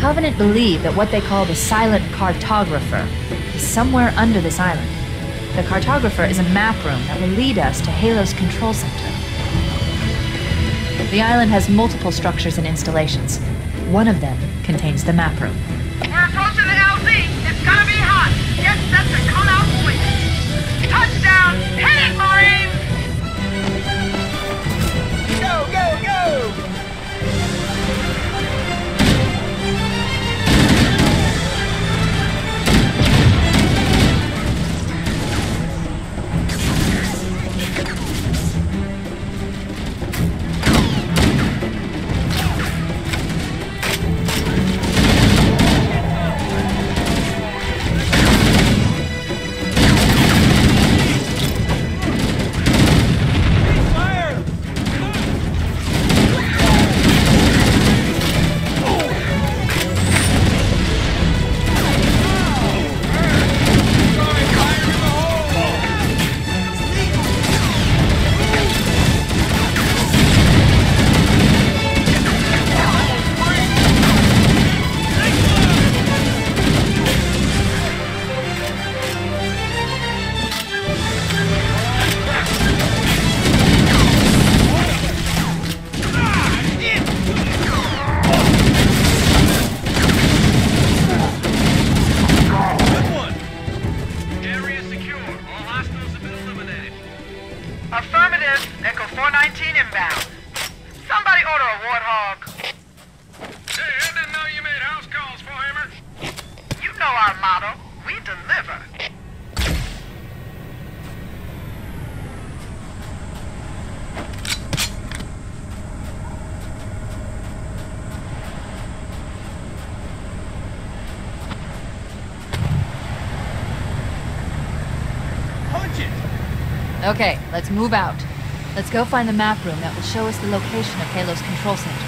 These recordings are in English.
Covenant believe that what they call the Silent Cartographer is somewhere under this island. The Cartographer is a map room that will lead us to Halo's control center. The island has multiple structures and installations. One of them contains the map room. Move out. Let's go find the map room that will show us the location of Halo's control center.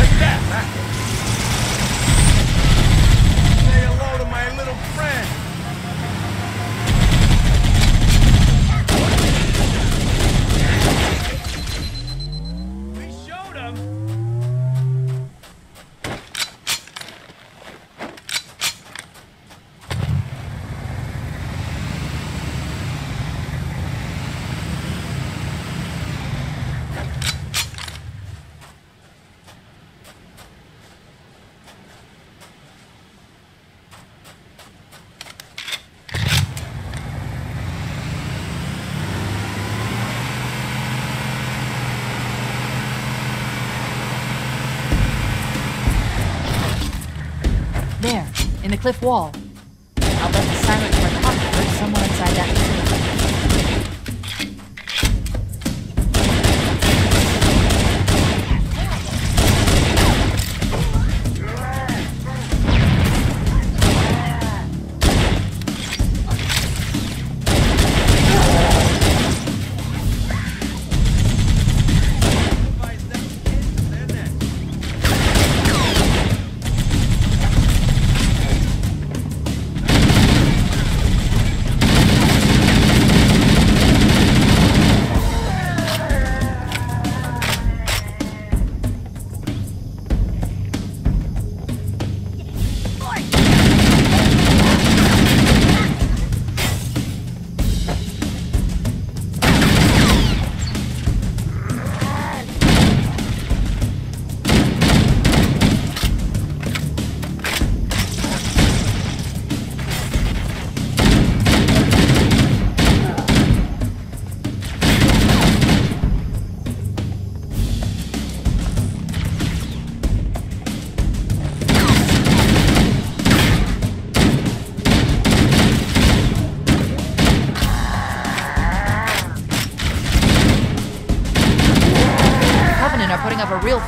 Like that, huh? Say hello to my little friend. We showed him. There, in the cliff wall. I'll bet the silent cartographer is somewhere inside that facility.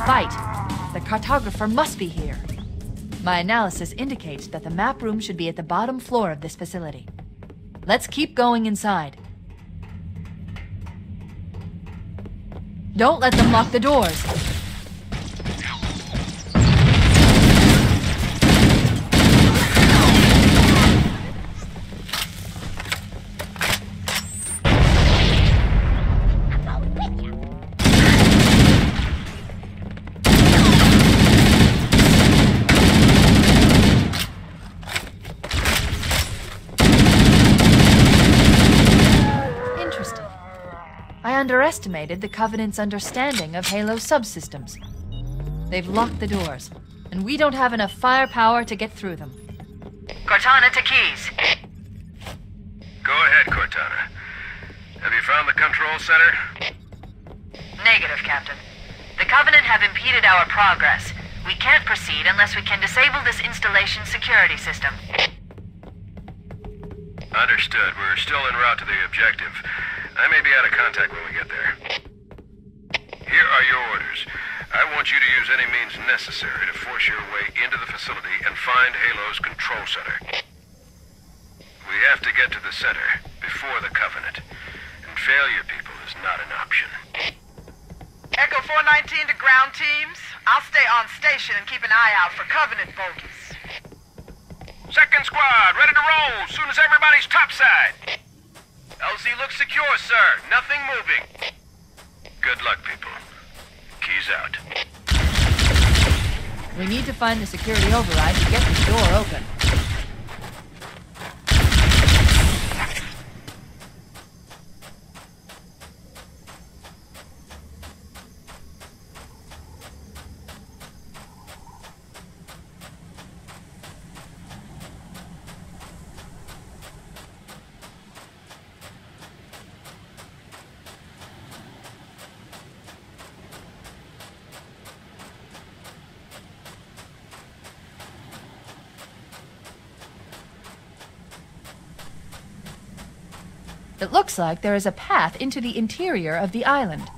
Fight. The cartographer must be here. My analysis indicates that the map room should be at the bottom floor of this facility. Let's keep going inside. Don't let them lock the doors. Interesting. I underestimated the Covenant's understanding of Halo subsystems. They've locked the doors, and we don't have enough firepower to get through them. Cortana to Keys. Go ahead, Cortana. Have you found the control center? Negative, Captain. The Covenant have impeded our progress. We can't proceed unless we can disable this installation's security system. Understood. We're still en route to the objective. I may be out of contact when we get there. Here are your orders. I want you to use any means necessary to force your way into the facility and find Halo's control center. We have to get to the center before the Covenant. And failure, people, is not an option. Echo 419 to ground teams. I'll stay on station and keep an eye out for Covenant bogies. Second squad, ready to roll soon as everybody's topside. LZ looks secure, sir. Nothing moving. Good luck, people. Keys out. We need to find the security override to get the door open. It looks like there is a path into the interior of the island.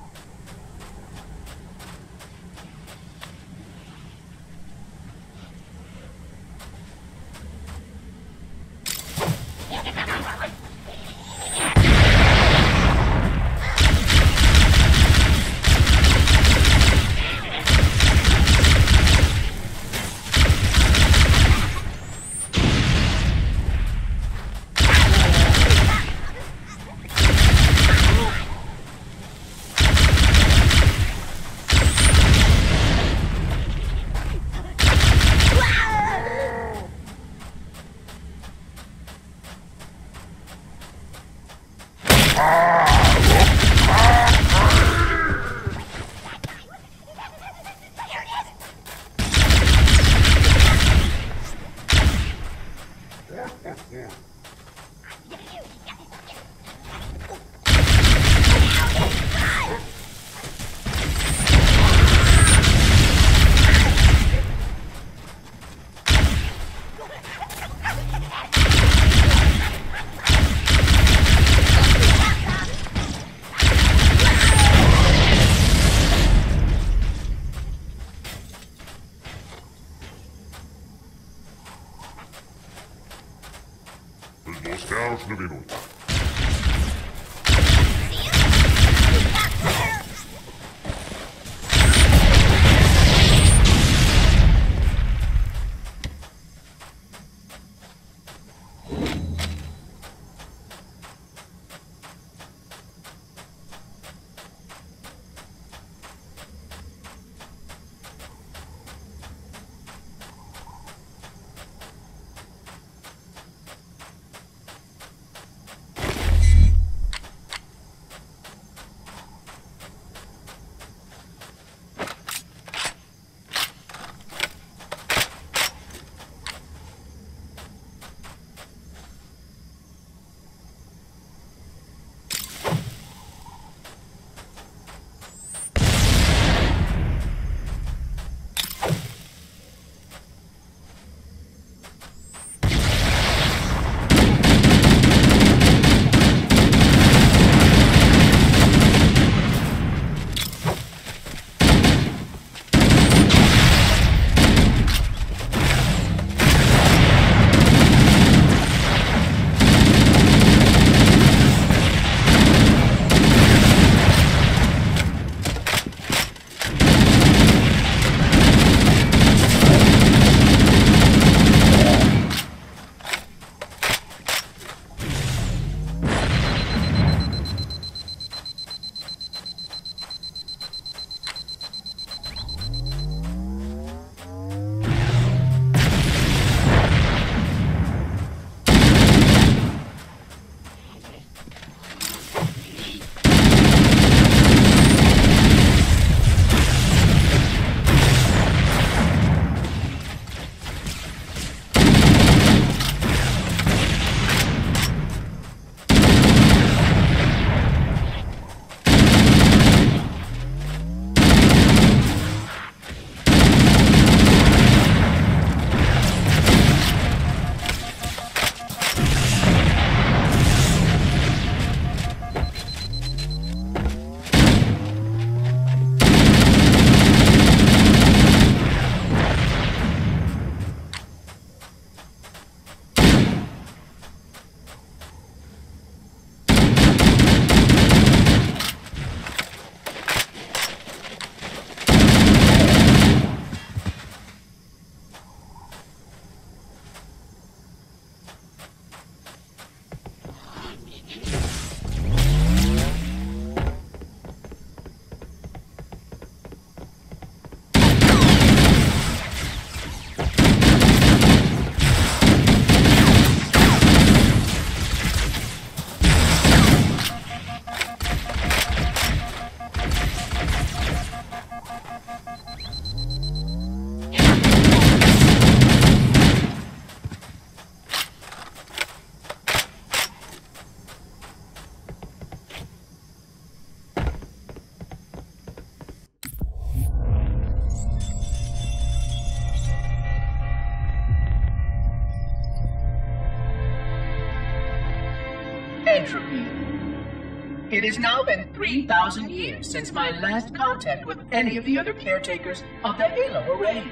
Now been 3,000 years since my last contact with any of the other caretakers of the Halo array.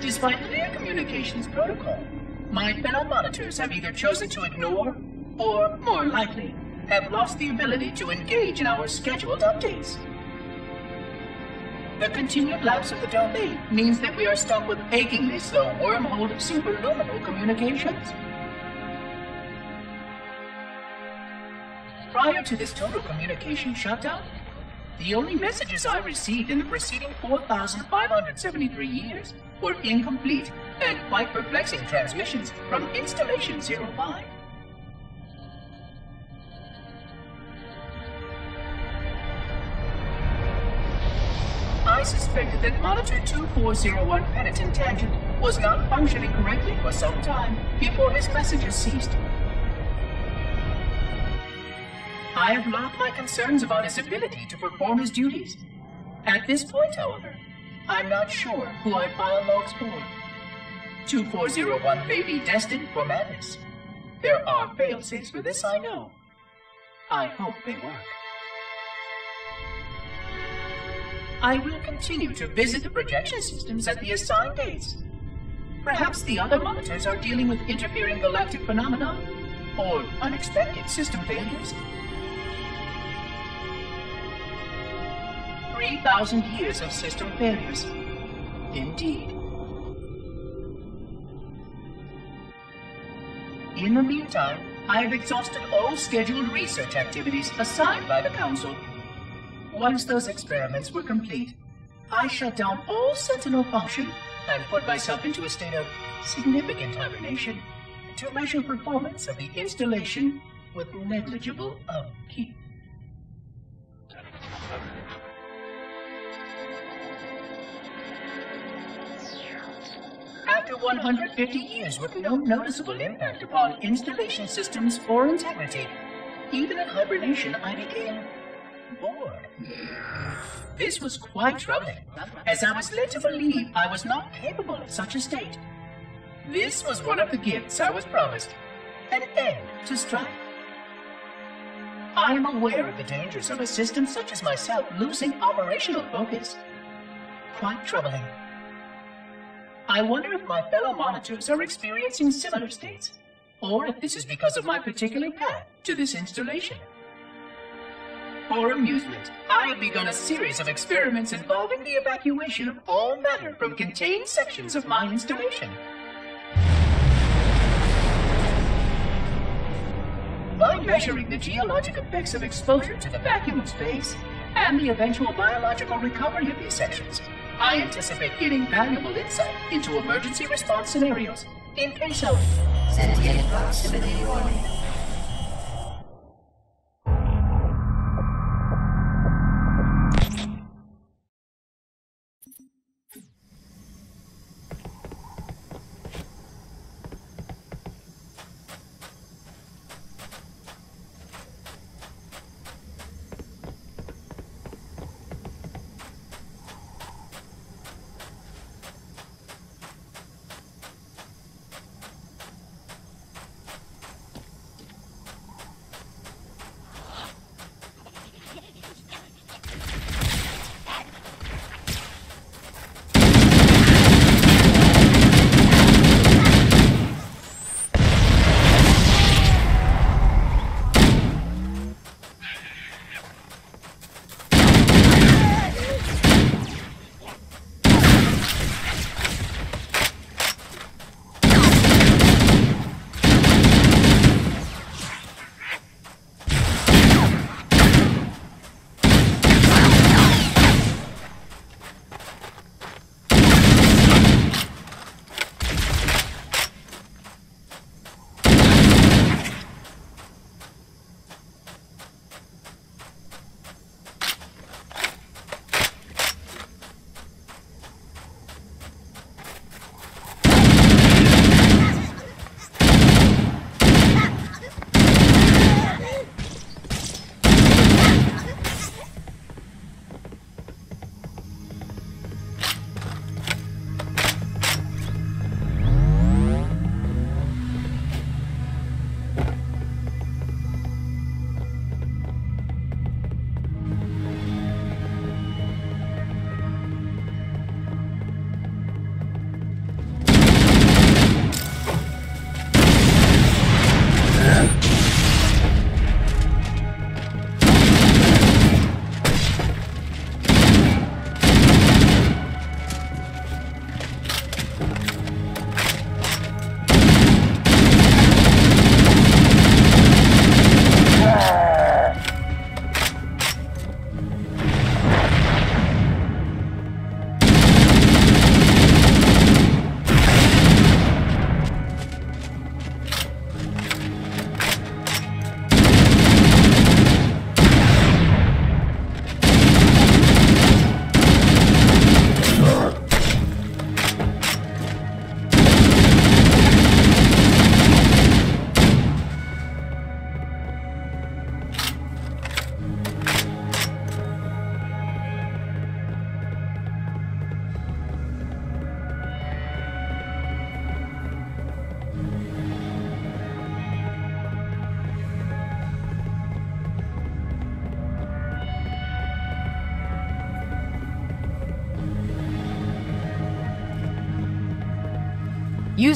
Despite clear communications protocol, my fellow monitors have either chosen to ignore, or more likely, have lost the ability to engage in our scheduled updates. The continued lapse of the domain means that we are stuck with achingly slow wormhole superluminal communications. To this total communication shutdown, the only messages I received in the preceding 4,573 years were incomplete and quite perplexing transmissions from Installation 05. I suspected that Monitor 2401 Penitent Tangent was not functioning correctly for some time before his messages ceased. I have logged my concerns about his ability to perform his duties. At this point, however, I'm not sure who I file logs for. 2401 may be destined for madness. There are failsafes for this, I know. I hope they work. I will continue to visit the projection systems at the assigned dates. Perhaps the other monitors are dealing with interfering galactic phenomena or unexpected system failures. 3,000 years of system failures. Indeed. In the meantime, I have exhausted all scheduled research activities assigned by the Council. Once those experiments were complete, I shut down all Sentinel function and put myself into a state of significant hibernation to measure performance of the installation with negligible upkeep. After 150 years with no noticeable impact upon installation systems or integrity, even in hibernation I became bored. This was quite troubling, as I was led to believe I was not capable of such a state. This was one of the gifts I was promised an end to strife. I am aware of the dangers of a system such as myself losing operational focus. Quite troubling. I wonder if my fellow monitors are experiencing similar states, or if this is because of my particular path to this installation. For amusement, I have begun a series of experiments involving the evacuation of all matter from contained sections of my installation. By measuring the geologic effects of exposure to the vacuum of space and the eventual biological recovery of these sections, I anticipate getting valuable insight into emergency response scenarios in case of Sentient proximity warning.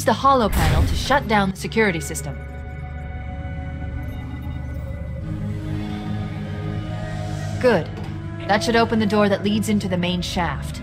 Use the holo panel to shut down the security system. Good. That should open the door that leads into the main shaft.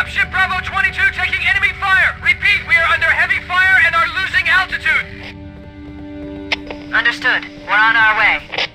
Dropship Bravo 22 taking enemy fire! Repeat, we are under heavy fire and are losing altitude! Understood. We're on our way.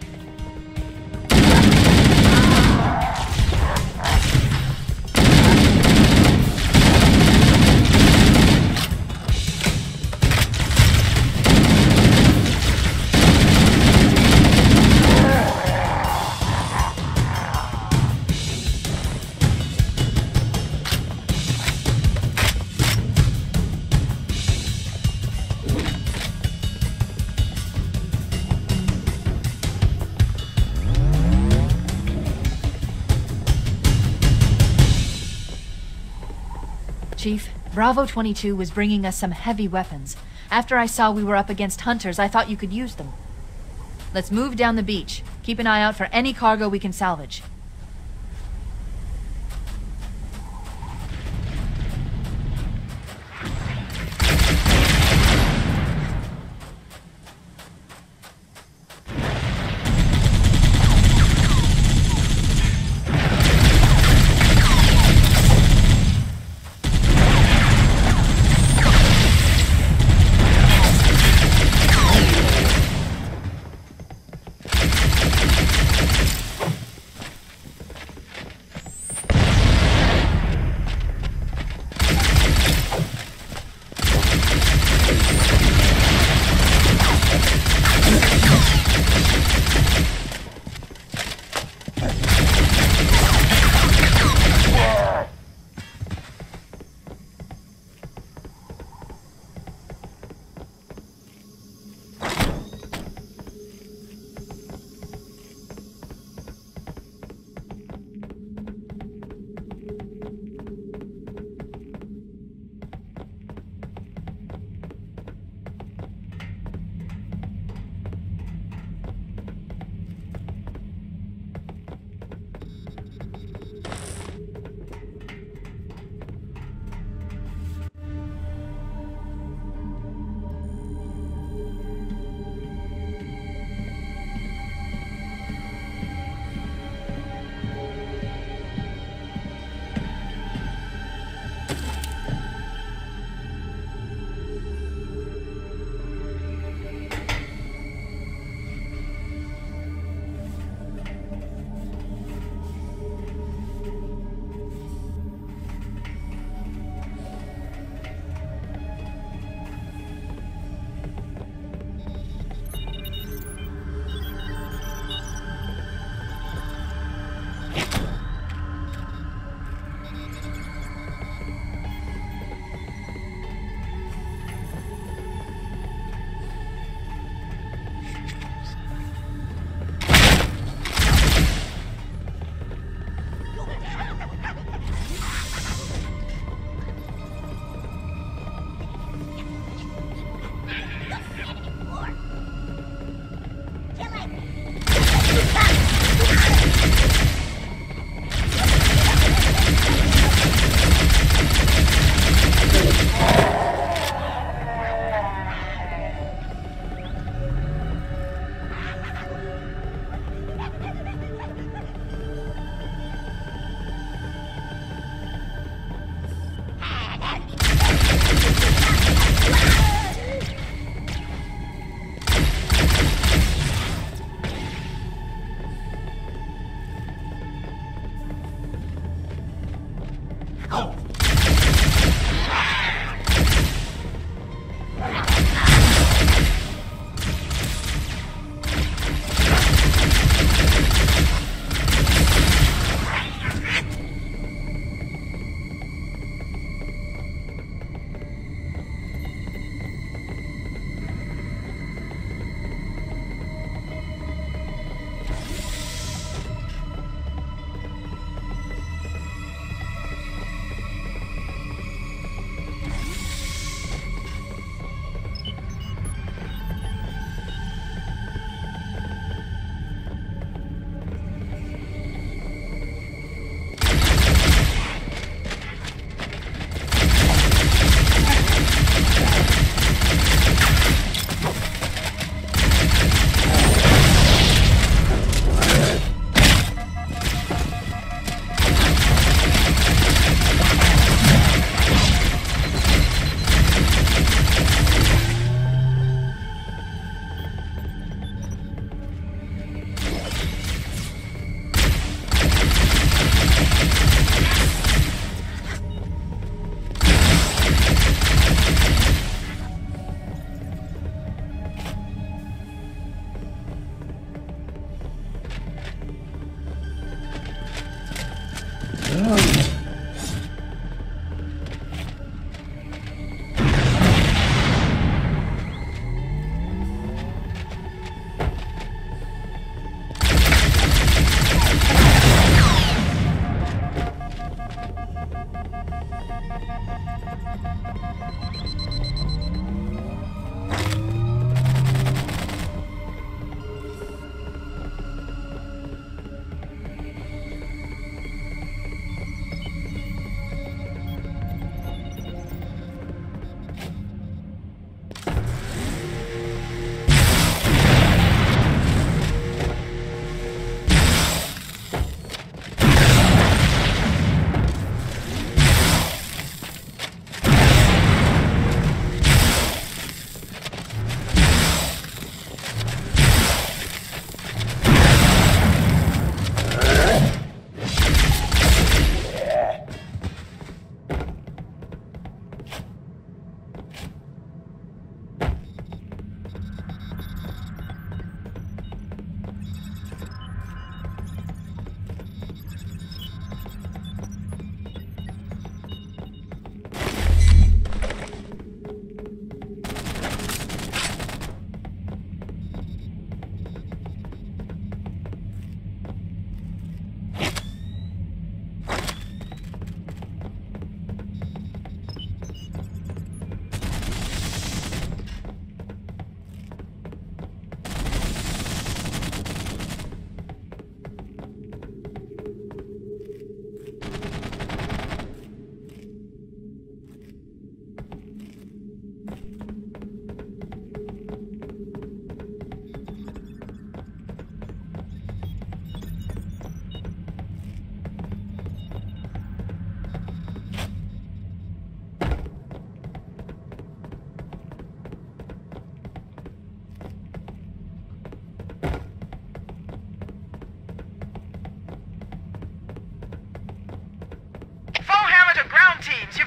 Bravo 22 was bringing us some heavy weapons. After I saw we were up against hunters, I thought you could use them. Let's move down the beach. Keep an eye out for any cargo we can salvage.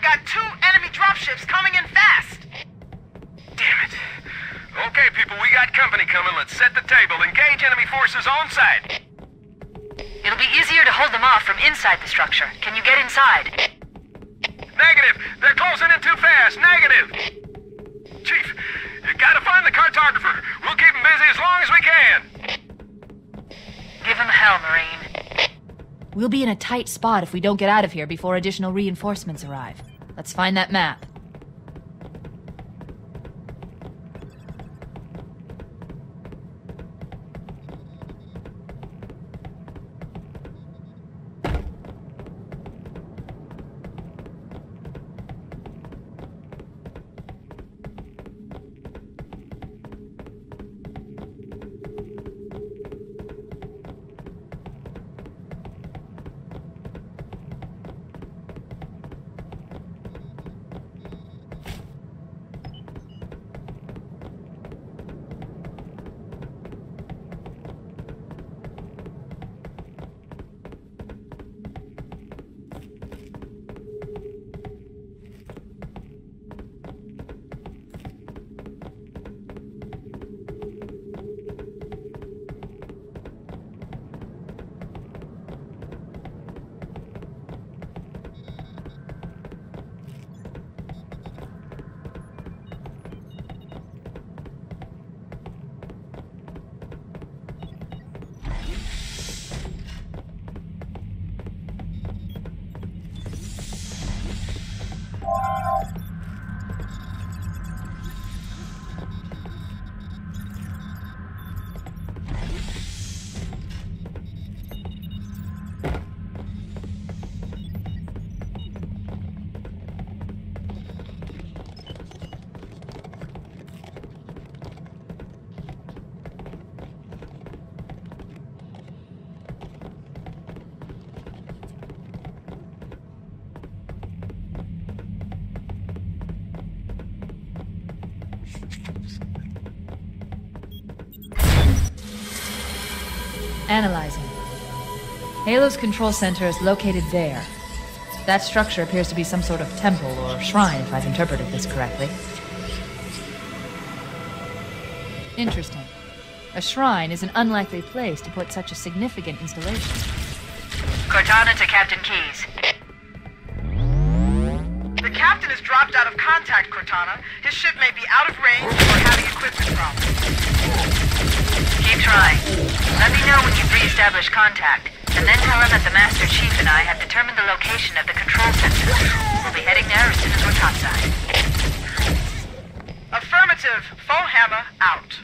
Got two enemy dropships coming in fast. Damn it. Okay, people, we got company coming. Let's set the table. Engage enemy forces on site. It'll be easier to hold them off from inside the structure. Can you get inside? Negative. They're closing in too fast. Negative. Chief, you gotta find the cartographer. We'll keep him busy as long as we can. Give him hell, Marine. We'll be in a tight spot if we don't get out of here before additional reinforcements arrive. Let's find that map. Halo's control center is located there. That structure appears to be some sort of temple or shrine, if I've interpreted this correctly. Interesting. A shrine is an unlikely place to put such a significant installation. Cortana to Captain Keys. The captain has dropped out of contact, Cortana. His ship may be out of range or having equipment problems. Keep trying. Let me know when you've re-established contact. And then tell him that the Master Chief and I have determined the location of the control center. We'll be heading there as soon as we're topside. Affirmative. Foehammer out.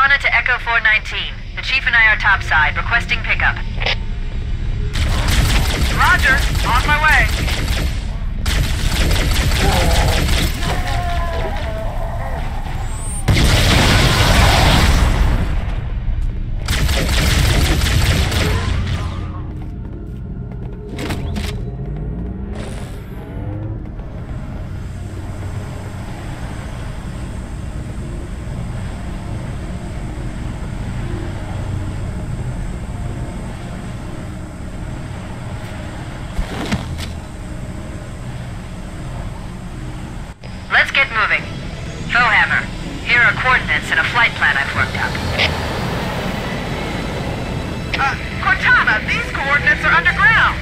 Cortana to Echo 419. The Chief and I are topside, requesting pickup. Roger. On my way. A flight plan I've worked up. Uh, Cortana, these coordinates are underground.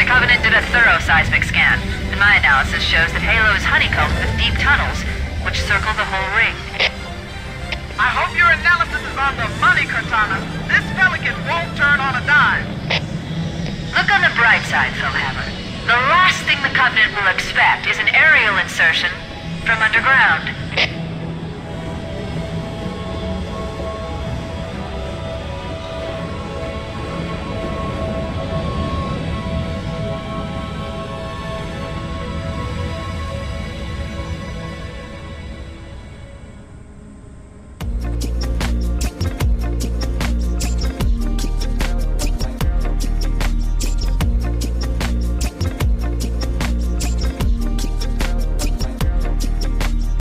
The Covenant did a thorough seismic scan, and my analysis shows that Halo is honeycombed with deep tunnels, which circle the whole ring. I hope your analysis is on the money, Cortana. This Pelican won't turn on a dime. Look on the bright side, Foehammer. The last thing the Covenant will expect is an aerial insertion from underground.